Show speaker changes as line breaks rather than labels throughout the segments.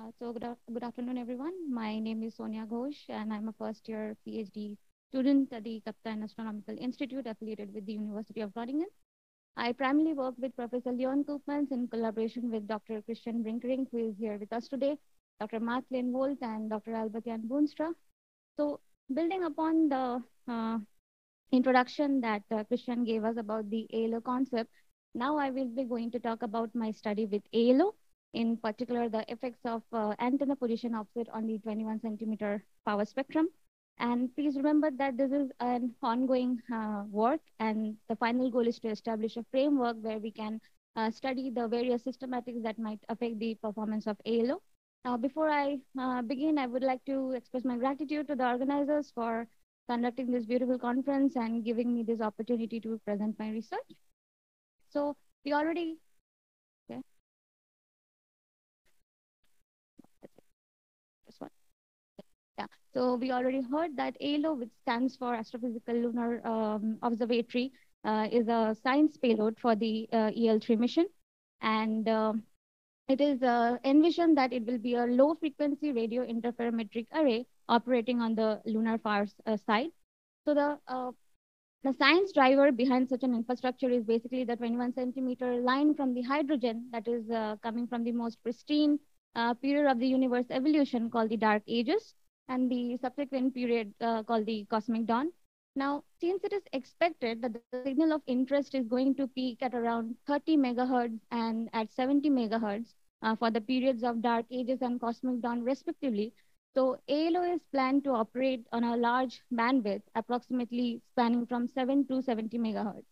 Uh, so good, good afternoon, everyone. My name is Sonia Ghosh, and I'm a first year PhD student at the Kapteyn Astronomical Institute affiliated with the University of Groningen. I primarily work with Professor Leon Koopmans in collaboration with Dr. Christian Brinkerink, who is here with us today, Dr. Mark Klein Wolt, and Dr. Albert Jan Boonstra. So building upon the uh, introduction that uh, Christian gave us about the ALO concept, now I will be going to talk about my study with ALO in particular the effects of uh, antenna position offset on the 21 centimeter power spectrum. And please remember that this is an ongoing uh, work and the final goal is to establish a framework where we can uh, study the various systematics that might affect the performance of ALO. Now, before I uh, begin, I would like to express my gratitude to the organizers for conducting this beautiful conference and giving me this opportunity to present my research. So we already so we already heard that ALO, which stands for Astrophysical Lunar um, Observatory, uh, is a science payload for the uh, EL3 mission. And uh, it is uh, envisioned that it will be a low frequency radio interferometric array operating on the lunar far uh, side. So the uh, the science driver behind such an infrastructure is basically the 21 centimeter line from the hydrogen that is coming from the most pristine period of the universe evolution called the dark ages and the subsequent period uh, called the cosmic dawn. Now, since it is expected that the signal of interest is going to peak at around 30 megahertz and at 70 megahertz uh, for the periods of dark ages and cosmic dawn respectively, so ALO is planned to operate on a large bandwidth, approximately spanning from 7 to 70 megahertz.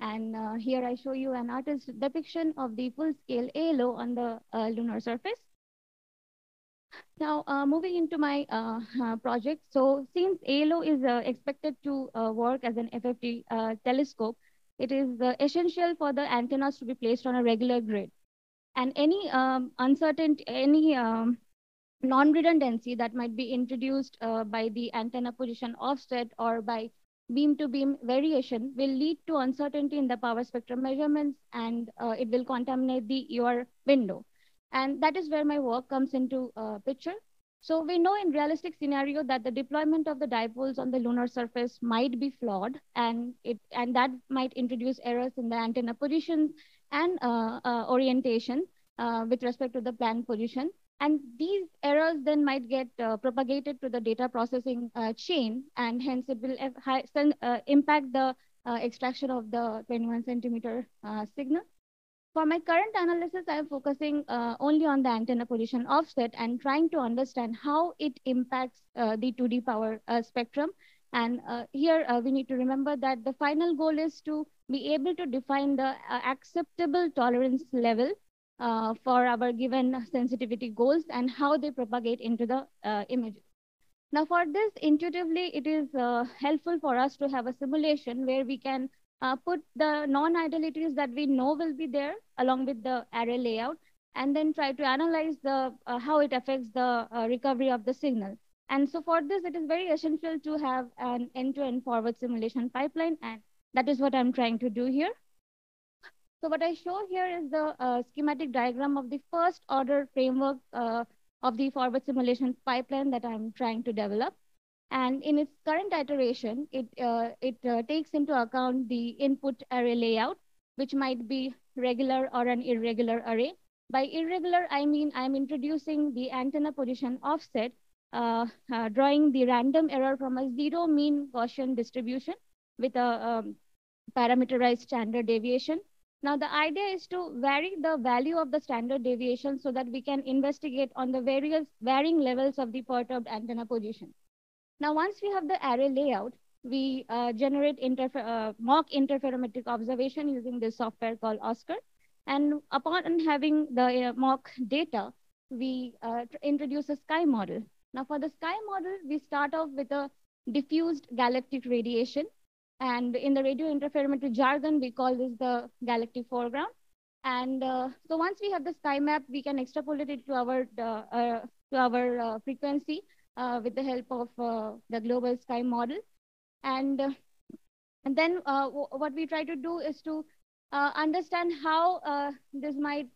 And uh, here I show you an artist's depiction of the full-scale ALO on the uh, lunar surface. Now, uh, moving into my uh, uh, project. So since ALO is uh, expected to uh, work as an FFT uh, telescope, it is essential for the antennas to be placed on a regular grid. And any um, uncertainty, any um, non-redundancy that might be introduced by the antenna position offset or by beam-to-beam -beam variation will lead to uncertainty in the power spectrum measurements and it will contaminate the EOR window. And that is where my work comes into uh, picture. So we know in realistic scenario that the deployment of the dipoles on the lunar surface might be flawed and it and that might introduce errors in the antenna position and uh, uh, orientation uh, with respect to the planned position. And these errors then might get uh, propagated to the data processing uh, chain and hence it will impact the extraction of the 21 centimeter signal. For my current analysis, I am focusing uh, only on the antenna position offset and trying to understand how it impacts uh, the 2D power uh, spectrum. And uh, here uh, we need to remember that the final goal is to be able to define the uh, acceptable tolerance level for our given sensitivity goals and how they propagate into the images. Now for this, intuitively, it is helpful for us to have a simulation where we can uh, put the non-idealities that we know will be there along with the array layout, and then try to analyze the uh, how it affects the uh, recovery of the signal. And so for this, it is very essential to have an end-to-end -end forward simulation pipeline, and that is what I'm trying to do here. So what I show here is the uh, schematic diagram of the first order framework uh, of the forward simulation pipeline that I'm trying to develop. And in its current iteration, it, uh, it uh, takes into account the input array layout, which might be regular or an irregular array. By irregular, I mean I'm introducing the antenna position offset, uh, uh drawing the random error from a zero mean Gaussian distribution with a um, parameterized standard deviation. Now, the idea is to vary the value of the standard deviation so that we can investigate on the various varying levels of the perturbed antenna position. Now, once we have the array layout, we uh, generate interfer uh, mock interferometric observation using this software called OSKAR. And upon having the uh, mock data, we uh, introduce a sky model. Now, for the sky model, we start off with a diffused galactic radiation. And in the radio interferometry jargon, we call this the galactic foreground. And uh, so once we have the sky map, we can extrapolate it to our, uh, to our frequency uh, with the help of uh, the global sky model. And, uh, and then what we try to do is to understand how this might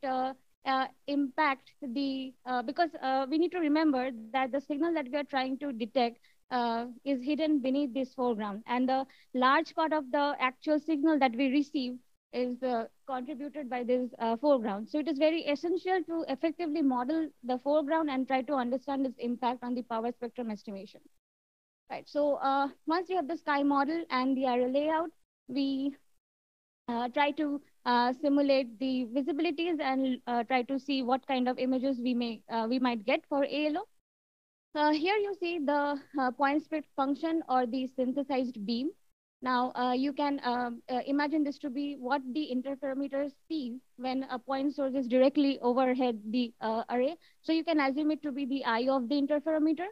uh, impact the, uh, because uh, we need to remember that the signal that we are trying to detect uh, is hidden beneath this foreground. And the large part of the actual signal that we receive is uh, contributed by this uh, foreground. So it is very essential to effectively model the foreground and try to understand its impact on the power spectrum estimation. Right, so uh, once we have the sky model and the array layout, we uh, try to uh, simulate the visibilities and uh, try to see what kind of images we may we might get for ALO. Here you see the point spread function or the synthesized beam. Now uh, you can um, imagine this to be what the interferometer sees when a point source is directly overhead the array. So you can assume it to be the eye of the interferometer.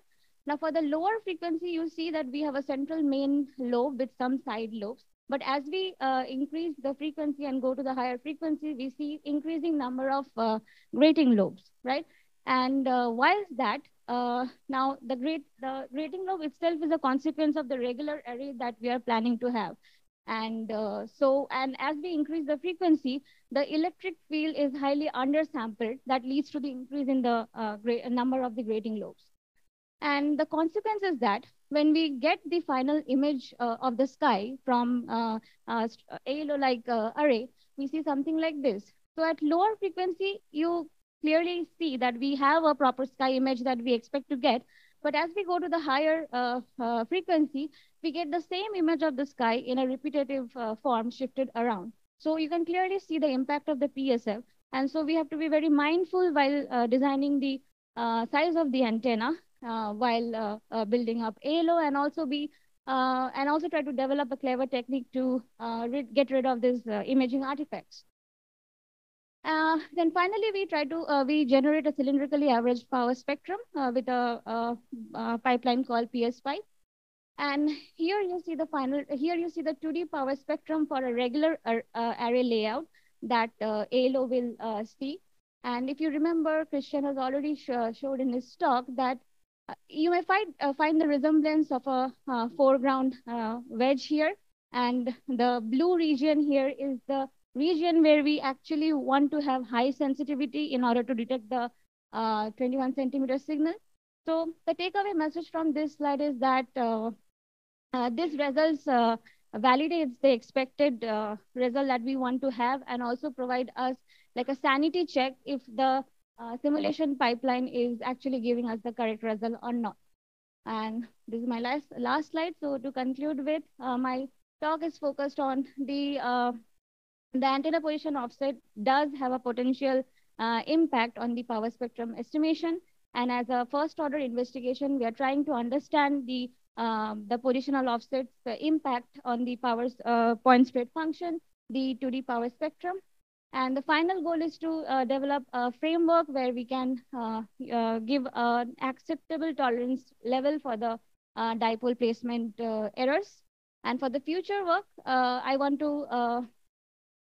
Now for the lower frequency, you see that we have a central main lobe with some side lobes. But as we uh, increase the frequency and go to the higher frequency, we see increasing number of uh, grating lobes, right? And uh, is that? Uh, now, the, great, the grating lobe itself is a consequence of the regular array that we are planning to have. And uh, so, and as we increase the frequency, the electric field is highly undersampled. That leads to the increase in the uh, number of the grating lobes. And the consequence is that when we get the final image uh, of the sky from uh, uh, ALO-like uh, array, we see something like this. So at lower frequency, you clearly see that we have a proper sky image that we expect to get. But as we go to the higher uh, uh, frequency, we get the same image of the sky in a repetitive form shifted around. So you can clearly see the impact of the PSF. And so we have to be very mindful while designing the size of the antenna uh, while uh, uh, building up ALO and also be and also try to develop a clever technique to get rid of these imaging artifacts. Uh, then finally, we try to uh, we generate a cylindrically averaged power spectrum uh, with a, pipeline called PS5. And here you see the final. Here you see the 2D power spectrum for a regular array layout that ALO will see. And if you remember, Christian has already sh showed in his talk that you may find, uh, find the resemblance of a uh, foreground uh, wedge here. And the blue region here is the region where we actually want to have high sensitivity in order to detect the uh, 21 centimeter signal. So the takeaway message from this slide is that uh, uh, this results validates the expected result that we want to have and also provide us like a sanity check if the uh, simulation pipeline is actually giving us the correct result or not. And this is my last, last slide. So to conclude with, uh, my talk is focused on the, uh, the antenna position offset does have a potential uh, impact on the power spectrum estimation. And as a first order investigation, we are trying to understand the, um, the positional offsets the impact on the power uh, point spread function, the 2D power spectrum, and the final goal is to uh, develop a framework where we can uh, uh, give an acceptable tolerance level for the dipole placement errors. And for the future work, I want to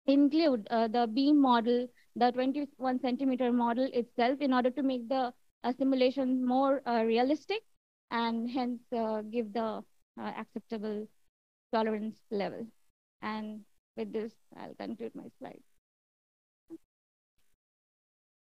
include uh, the beam model, the 21 centimeter model itself in order to make the uh, simulation more uh, realistic and hence give the acceptable tolerance level. And with this, I'll conclude my slide.